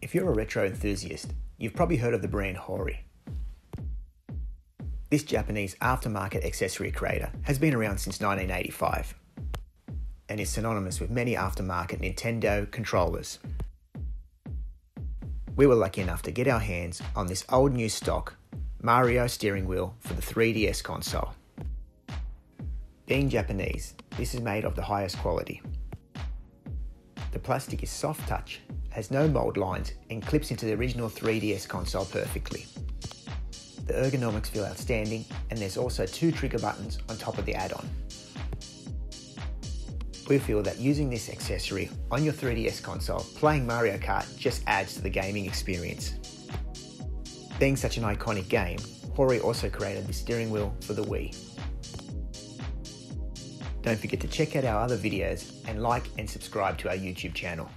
If you're a retro enthusiast, you've probably heard of the brand Hori. This Japanese aftermarket accessory creator has been around since 1985 and is synonymous with many aftermarket Nintendo controllers. We were lucky enough to get our hands on this old new stock Mario steering wheel for the 3DS console. Being Japanese, this is made of the highest quality. The plastic is soft touch, has no mould lines, and clips into the original 3DS console perfectly. The ergonomics feel outstanding, and there's also two trigger buttons on top of the add on. We feel that using this accessory on your 3DS console, playing Mario Kart just adds to the gaming experience. Being such an iconic game, Hori also created the steering wheel for the Wii. Don't forget to check out our other videos and like and subscribe to our YouTube channel.